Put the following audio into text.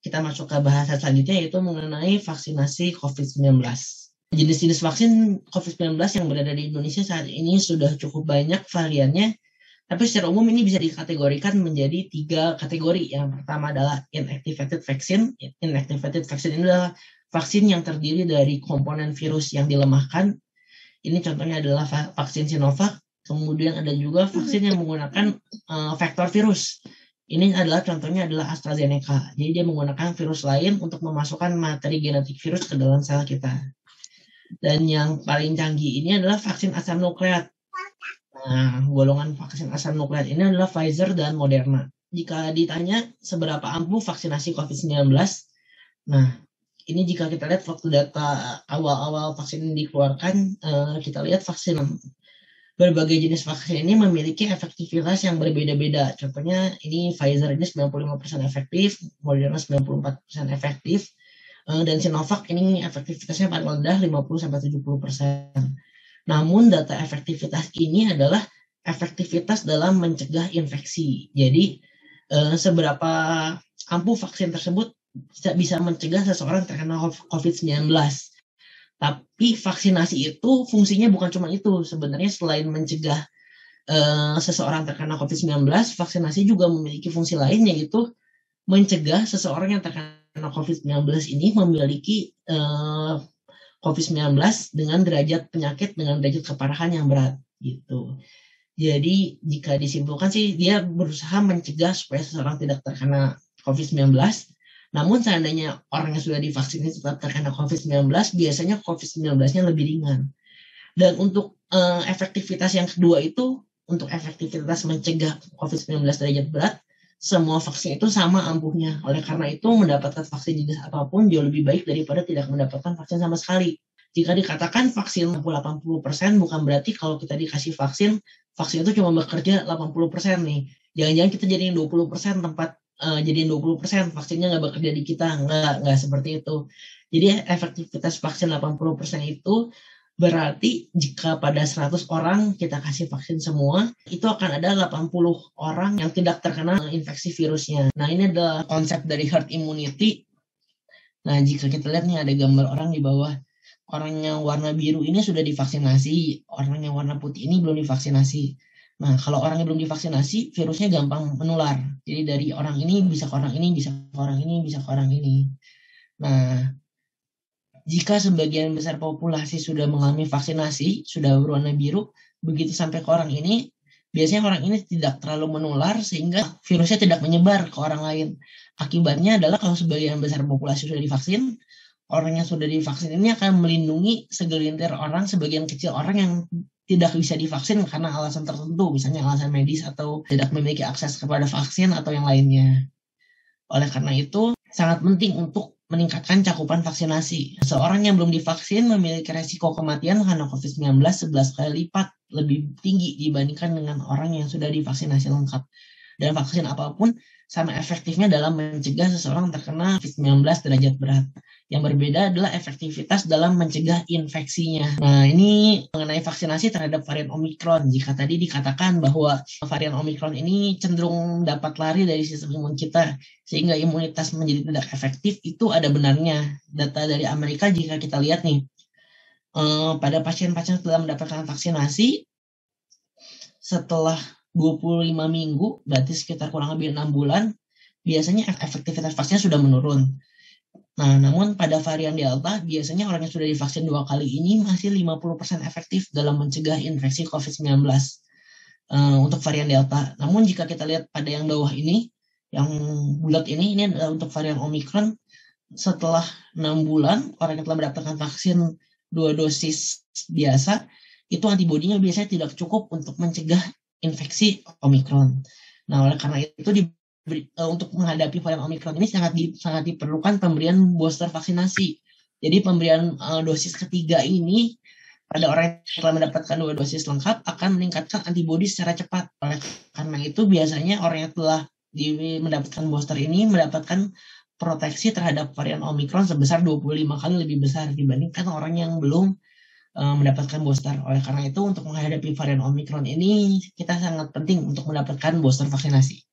kita masuk ke bahasa selanjutnya yaitu mengenai vaksinasi COVID-19. Jenis-jenis vaksin COVID-19 yang berada di Indonesia saat ini sudah cukup banyak variannya, tapi secara umum ini bisa dikategorikan menjadi tiga kategori. Yang pertama adalah inactivated vaccine. Inactivated vaccine ini adalah vaksin yang terdiri dari komponen virus yang dilemahkan. Ini contohnya adalah vaksin Sinovac. Kemudian ada juga vaksin yang menggunakan uh, vektor virus. Ini adalah contohnya adalah AstraZeneca. Jadi dia menggunakan virus lain untuk memasukkan materi genetik virus ke dalam sel kita. Dan yang paling canggih ini adalah vaksin asam nukleat. Nah, golongan vaksin asam nukleat ini adalah Pfizer dan Moderna. Jika ditanya seberapa ampuh vaksinasi COVID-19, nah ini jika kita lihat waktu data awal-awal vaksin dikeluarkan, eh, kita lihat vaksin berbagai jenis vaksin ini memiliki efektivitas yang berbeda-beda. Contohnya ini Pfizer ini 95% efektif, Moderna 94% efektif, eh, dan Sinovac ini efektivitasnya paling rendah 50-70%. Namun data efektivitas ini adalah efektivitas dalam mencegah infeksi. Jadi eh, seberapa ampuh vaksin tersebut bisa mencegah seseorang terkena COVID-19. Tapi vaksinasi itu fungsinya bukan cuma itu. Sebenarnya selain mencegah uh, seseorang terkena COVID-19, vaksinasi juga memiliki fungsi lain yaitu mencegah seseorang yang terkena COVID-19 ini memiliki uh, COVID-19 dengan derajat penyakit dengan derajat keparahan yang berat gitu. Jadi jika disimpulkan sih dia berusaha mencegah supaya seseorang tidak terkena COVID-19 namun seandainya orang yang sudah divaksin tetap terkena COVID-19, biasanya COVID-19-nya lebih ringan. Dan untuk uh, efektivitas yang kedua itu, untuk efektivitas mencegah COVID-19 derajat berat, semua vaksin itu sama ampuhnya. Oleh karena itu, mendapatkan vaksin jenis apa pun jauh lebih baik daripada tidak mendapatkan vaksin sama sekali. Jika dikatakan vaksin 80% bukan berarti kalau kita dikasih vaksin, vaksin itu cuma bekerja 80% nih. Jangan-jangan kita jadiin 20% tempat uh, jadiin 20% vaksinnya nggak bekerja di kita nggak nggak seperti itu. Jadi efektivitas vaksin 80% itu berarti jika pada 100 orang kita kasih vaksin semua itu akan ada 80 orang yang tidak terkena infeksi virusnya. Nah ini adalah konsep dari herd immunity. Nah jika kita lihat nih ada gambar orang di bawah. Orang yang warna biru ini sudah divaksinasi orang yang warna putih ini belum divaksinasi Nah, kalau orang yang belum divaksinasi, virusnya gampang menular. Jadi dari orang ini bisa ke orang ini, bisa ke orang ini, bisa ke orang ini. Nah, jika sebagian besar populasi sudah mengalami vaksinasi, sudah berwarna biru, begitu sampai ke orang ini, biasanya orang ini tidak terlalu menular sehingga virusnya tidak menyebar ke orang lain. Akibatnya adalah kalau sebagian besar populasi sudah divaksin, orang yang sudah divaksin ini akan melindungi segelintir orang, sebagian kecil orang yang tidak bisa divaksin karena alasan tertentu, misalnya alasan medis atau tidak memiliki akses kepada vaksin atau yang lainnya. Oleh karena itu, sangat penting untuk meningkatkan cakupan vaksinasi. Seorang yang belum divaksin memiliki resiko kematian karena COVID-19 11 kali lipat lebih tinggi dibandingkan dengan orang yang sudah divaksinasi lengkap. Dan vaksin apa pun sama efektifnya dalam mencegah seseorang terkena COVID-19 derajat berat. Yang berbeda adalah efektivitas dalam mencegah infeksinya. Nah, ini mengenai vaksinasi terhadap varian Omicron. Jika tadi dikatakan bahwa varian Omicron ini cenderung dapat lari dari sistem imun kita, sehingga imunitas menjadi tidak efektif, itu ada benarnya. Data dari Amerika jika kita lihat nih, eh, pada pasien-pasien setelah mendapatkan vaksinasi, setelah 25 minggu, berarti sekitar kurang lebih enam bulan, biasanya efektivitas vaksinnya sudah menurun. Nah, namun pada varian Delta, biasanya orang yang sudah divaksin dua kali ini masih 50% efektif dalam mencegah infeksi COVID-19 uh, eh, untuk varian Delta. Namun jika kita lihat pada yang bawah ini, yang bulat ini, ini adalah untuk varian Omicron, setelah enam bulan, orang yang telah mendapatkan vaksin dua dosis biasa, itu antibodinya biasanya tidak cukup untuk mencegah infeksi Omikron. Nah, oleh karena itu di, uh, untuk menghadapi varian Omikron ini sangat di, sangat diperlukan pemberian booster vaksinasi. Jadi pemberian uh, dosis ketiga ini pada orang yang telah mendapatkan dua dosis lengkap akan meningkatkan antibodi secara cepat. Oleh karena itu biasanya orang yang telah di, mendapatkan booster ini mendapatkan proteksi terhadap varian Omikron sebesar 25 kali lebih besar dibandingkan orang yang belum Eh, mendapatkan booster. Oleh karena itu untuk menghadapi varian Omicron ini kita sangat penting untuk mendapatkan booster vaksinasi.